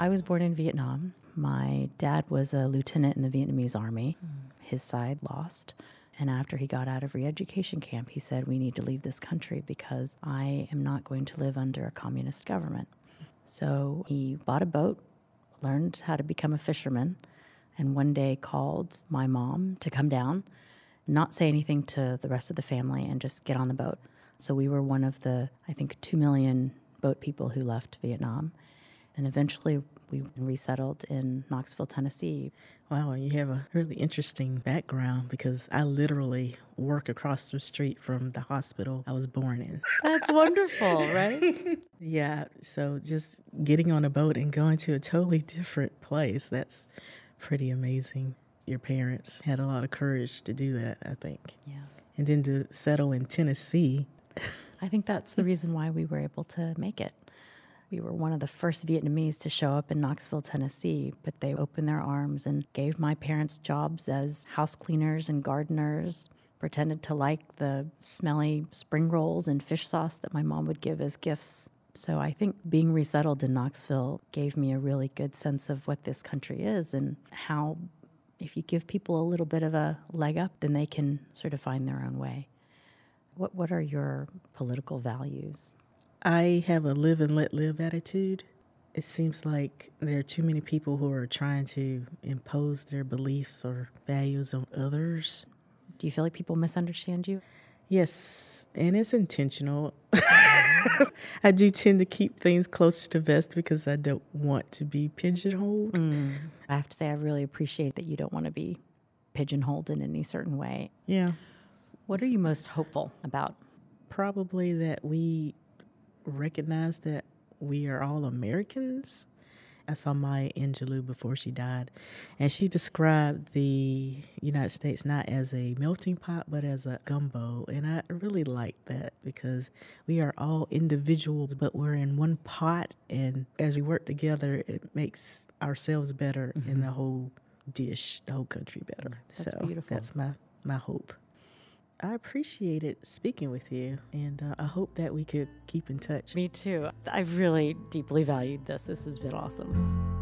I was born in Vietnam. My dad was a lieutenant in the Vietnamese army. Hmm. His side lost. And after he got out of re education camp, he said, We need to leave this country because I am not going to live under a communist government. So he bought a boat, learned how to become a fisherman, and one day called my mom to come down, not say anything to the rest of the family, and just get on the boat. So we were one of the, I think, two million boat people who left Vietnam. And eventually we resettled in Knoxville, Tennessee. Wow, you have a really interesting background because I literally work across the street from the hospital I was born in. That's wonderful, right? yeah, so just getting on a boat and going to a totally different place, that's pretty amazing. Your parents had a lot of courage to do that, I think. Yeah. And then to settle in Tennessee. I think that's the reason why we were able to make it. We were one of the first Vietnamese to show up in Knoxville, Tennessee, but they opened their arms and gave my parents jobs as house cleaners and gardeners, pretended to like the smelly spring rolls and fish sauce that my mom would give as gifts. So I think being resettled in Knoxville gave me a really good sense of what this country is and how if you give people a little bit of a leg up, then they can sort of find their own way. What what are your political values? I have a live and let live attitude. It seems like there are too many people who are trying to impose their beliefs or values on others. Do you feel like people misunderstand you? Yes, and it's intentional. I do tend to keep things close to vest because I don't want to be pigeonholed. Mm. I have to say, I really appreciate that you don't want to be pigeonholed in any certain way. Yeah. What are you most hopeful about? Probably that we recognize that we are all Americans. I saw Maya Angelou before she died, and she described the United States not as a melting pot, but as a gumbo. And I really like that because we are all individuals, but we're in one pot. And as we work together, it makes ourselves better mm-hmm. and the whole dish, the whole country better. That's so beautiful. that's my, my hope. I appreciated speaking with you, and uh, I hope that we could keep in touch. Me too. I've really deeply valued this. This has been awesome.